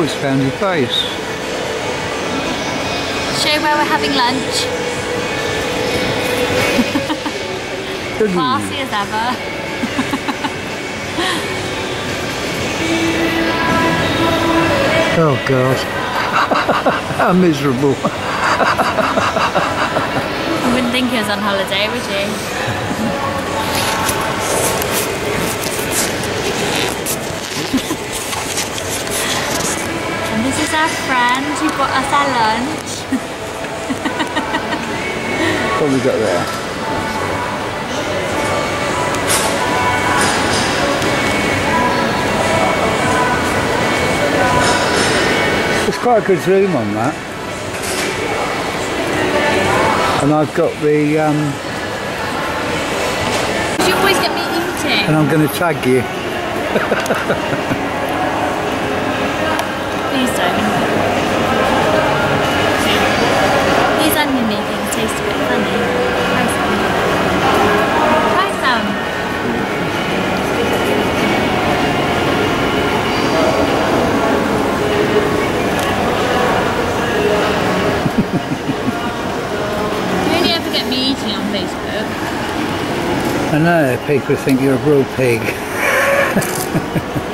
It's found your face. Show where we're having lunch. Classy as ever. Oh God. How miserable. You wouldn't think he was on holiday, would you? Our friend who brought us our lunch. What have we got there? It's quite a good zoom on that. And I've got the, um, You always get me eating. and I'm going to tag you. taste a bit funny. You ever get me eating on Facebook. I know, people think you're a real pig.